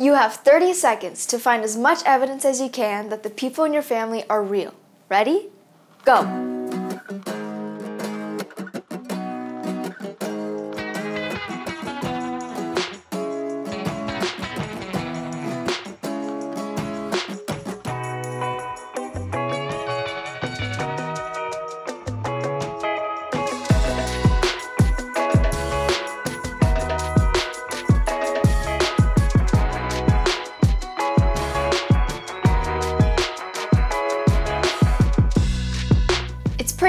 You have 30 seconds to find as much evidence as you can that the people in your family are real. Ready? Go!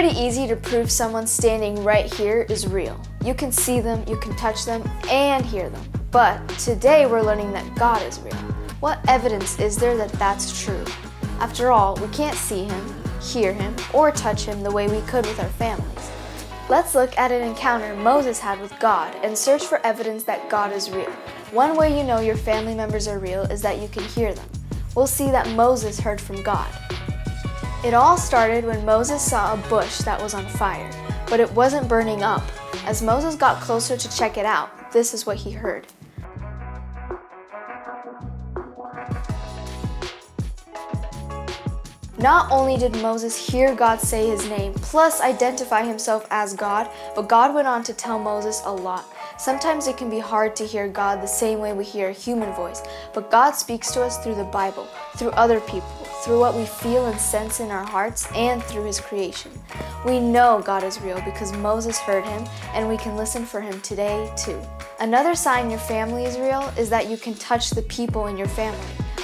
Pretty easy to prove someone standing right here is real. You can see them, you can touch them, and hear them. But today we're learning that God is real. What evidence is there that that's true? After all, we can't see him, hear him, or touch him the way we could with our families. Let's look at an encounter Moses had with God and search for evidence that God is real. One way you know your family members are real is that you can hear them. We'll see that Moses heard from God. It all started when Moses saw a bush that was on fire, but it wasn't burning up. As Moses got closer to check it out, this is what he heard. Not only did Moses hear God say his name, plus identify himself as God, but God went on to tell Moses a lot. Sometimes it can be hard to hear God the same way we hear a human voice, but God speaks to us through the Bible, through other people, through what we feel and sense in our hearts, and through His creation. We know God is real because Moses heard Him, and we can listen for Him today too. Another sign your family is real is that you can touch the people in your family.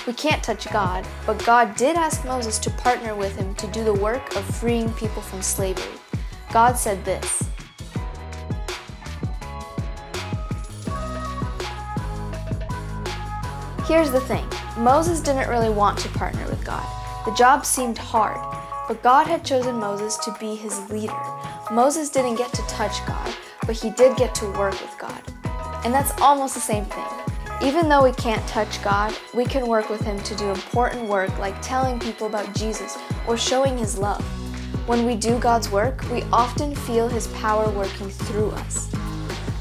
We can't touch God, but God did ask Moses to partner with him to do the work of freeing people from slavery. God said this Here's the thing Moses didn't really want to partner with God. The job seemed hard, but God had chosen Moses to be his leader. Moses didn't get to touch God, but he did get to work with God. And that's almost the same thing. Even though we can't touch God, we can work with Him to do important work like telling people about Jesus or showing His love. When we do God's work, we often feel His power working through us.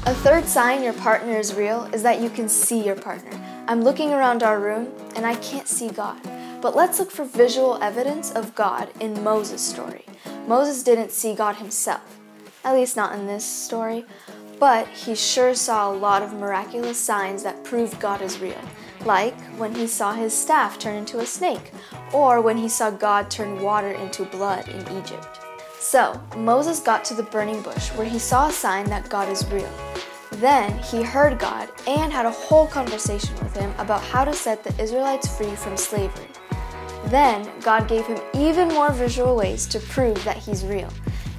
A third sign your partner is real is that you can see your partner. I'm looking around our room and I can't see God. But let's look for visual evidence of God in Moses' story. Moses didn't see God himself, at least not in this story, but he sure saw a lot of miraculous signs that proved God is real, like when he saw his staff turn into a snake, or when he saw God turn water into blood in Egypt. So, Moses got to the burning bush where he saw a sign that God is real. Then he heard God and had a whole conversation with him about how to set the Israelites free from slavery. Then God gave him even more visual ways to prove that he's real.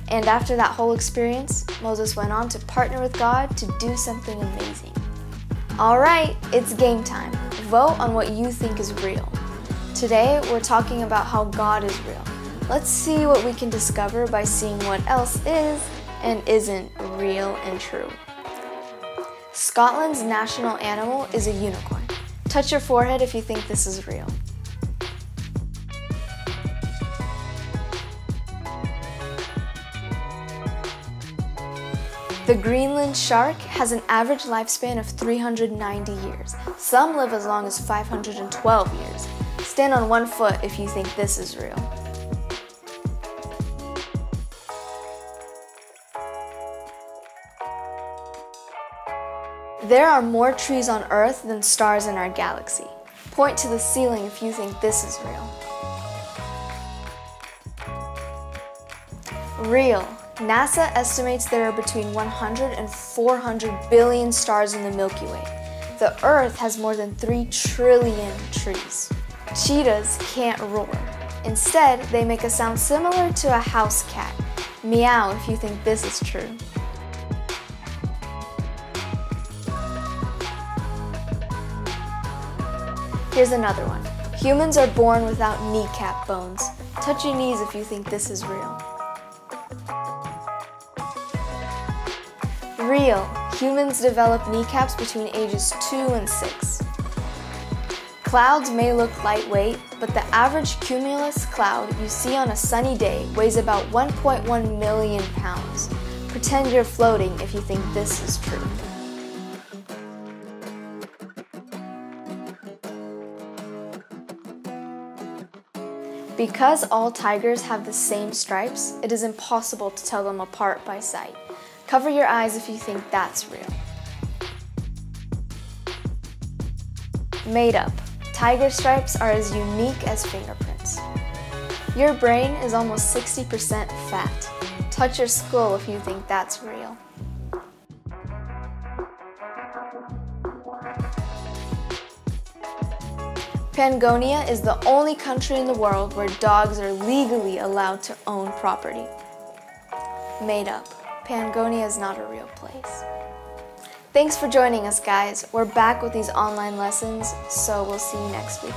And after that whole experience, Moses went on to partner with God to do something amazing. All right, it's game time. Vote on what you think is real. Today, we're talking about how God is real. Let's see what we can discover by seeing what else is and isn't real and true. Scotland's national animal is a unicorn. Touch your forehead if you think this is real. The Greenland shark has an average lifespan of 390 years. Some live as long as 512 years. Stand on one foot if you think this is real. There are more trees on Earth than stars in our galaxy. Point to the ceiling if you think this is real. Real. NASA estimates there are between 100 and 400 billion stars in the Milky Way. The Earth has more than 3 trillion trees. Cheetahs can't roar. Instead, they make a sound similar to a house cat. Meow if you think this is true. Here's another one. Humans are born without kneecap bones. Touch your knees if you think this is real. Real. Humans develop kneecaps between ages 2 and 6. Clouds may look lightweight, but the average cumulus cloud you see on a sunny day weighs about 1.1 million pounds. Pretend you're floating if you think this is true. Because all tigers have the same stripes, it is impossible to tell them apart by sight. Cover your eyes if you think that's real. Made up. Tiger stripes are as unique as fingerprints. Your brain is almost 60% fat. Touch your skull if you think that's real. Pangonia is the only country in the world where dogs are legally allowed to own property. Made up. Pangonia is not a real place. Thanks for joining us, guys. We're back with these online lessons, so we'll see you next week.